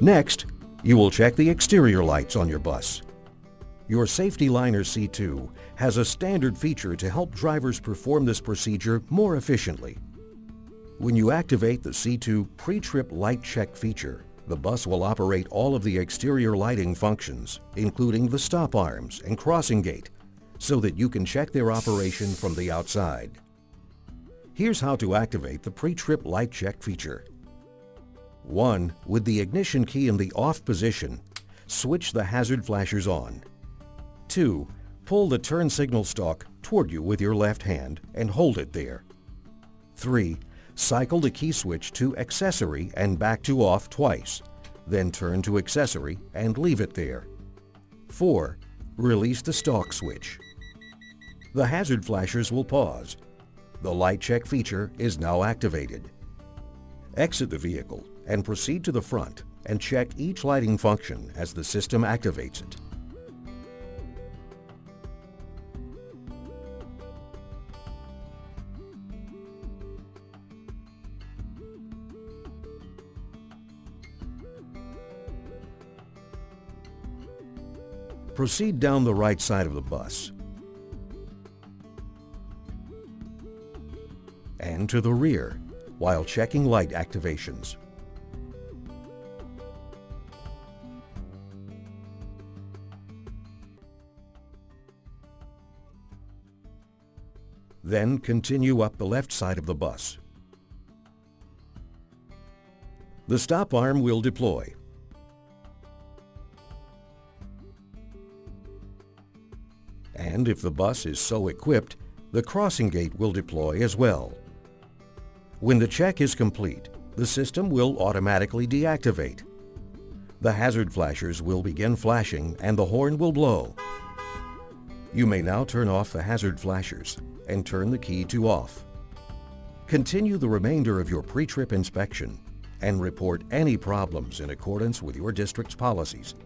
Next, you will check the exterior lights on your bus. Your Saf-T-Liner C2 has a standard feature to help drivers perform this procedure more efficiently. When you activate the C2 Pre-Trip Light Check feature, the bus will operate all of the exterior lighting functions, including the stop arms and crossing gate, so that you can check their operation from the outside. Here's how to activate the Pre-Trip Light Check feature. 1. With the ignition key in the off position, switch the hazard flashers on. 2. Pull the turn signal stalk toward you with your left hand and hold it there. 3. Cycle the key switch to accessory and back to off twice, then turn to accessory and leave it there. 4. Release the stalk switch. The hazard flashers will pause. The light check feature is now activated. Exit the vehicle and proceed to the front and check each lighting function as the system activates it. Proceed down the right side of the bus and to the rear while checking light activations. Then continue up the left side of the bus. The stop arm will deploy. And if the bus is so equipped, the crossing gate will deploy as well. When the check is complete, the system will automatically deactivate. The hazard flashers will begin flashing and the horn will blow. You may now turn off the hazard flashers and turn the key to off. Continue the remainder of your pre-trip inspection and report any problems in accordance with your district's policies.